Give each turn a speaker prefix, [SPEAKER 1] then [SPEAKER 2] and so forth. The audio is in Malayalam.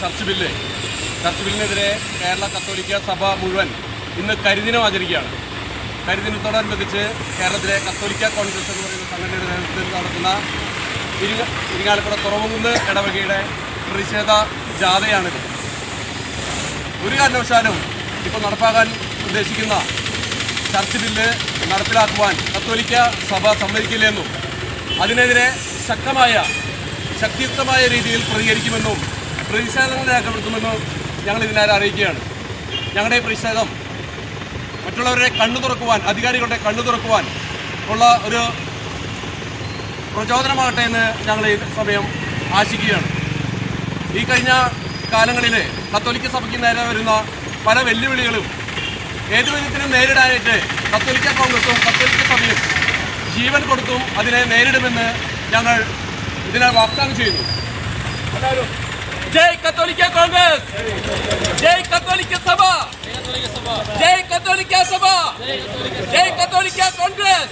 [SPEAKER 1] Church bill. ചർച്ച് ബില്ലിനെതിരെ കേരള കത്തോലിക്ക സഭ മുഴുവൻ ഇന്ന് കരിദിനം ആചരിക്കുകയാണ്. കരിദിനത്തോടനുബന്ധിച്ച് കേരളത്തിലെ കത്തോലിക്ക കോൺഗ്രസ് എന്ന് പറയുന്ന സംഘടനയുടെ നേതൃത്വത്തിൽ നടത്തുന്ന ഇരിങ്ങ ഇരിങ്ങാലക്കുട തുറമുകുന്ന് ഇടവകയുടെ പ്രതിഷേധ ജാഥയാണിത്. ഒരു കാരണവശാലും ഇപ്പോൾ നടപ്പാക്കാൻ ഉദ്ദേശിക്കുന്ന ചർച്ച് ബില്ല് നടപ്പിലാക്കുവാൻ കത്തോലിക്ക സഭ സമ്മതിക്കില്ലെന്നും അതിനെതിരെ ശക്തമായ ശക്തിയുക്തമായ രീതിയിൽ പ്രതികരിക്കുമെന്നും പ്രതിഷേധങ്ങൾ രേഖപ്പെടുത്തുമെന്നും ഞങ്ങൾ ഇതിനായി അറിയിക്കുകയാണ്. ഞങ്ങളുടെ ഈ പ്രതിഷേധം മറ്റുള്ളവരുടെ കണ്ണു തുറക്കുവാൻ അധികാരികളുടെ കണ്ണു തുറക്കുവാൻ ഉള്ള ഒരു പ്രചോദനമാകട്ടെ എന്ന് ഞങ്ങൾ ഈ സമയം ആശിക്കുകയാണ്. ഈ കഴിഞ്ഞ കാലങ്ങളിൽ കത്തോലിക്ക സഭയ്ക്ക് നേരെ വരുന്ന പല വെല്ലുവിളികളും ഏതു വിധത്തിനും നേരിടാനായിട്ട് കത്തോലിക്ക കോൺഗ്രസും കത്തോലിക്ക സഭയും ജീവൻ കൊടുത്തും അതിനെ നേരിടുമെന്ന് ഞങ്ങൾ ഇതിനെ വാഗ്ദാനം ചെയ്യുന്നു എല്ലാവരും ജയ് കത്തോലിക്ക കോൺഗ്രസ് ജയ് കത്തോലിക്ക സഭ ജയ് കത്തോലിക്ക സഭ ജയ് കത്തോലിക്ക കോൺഗ്രസ്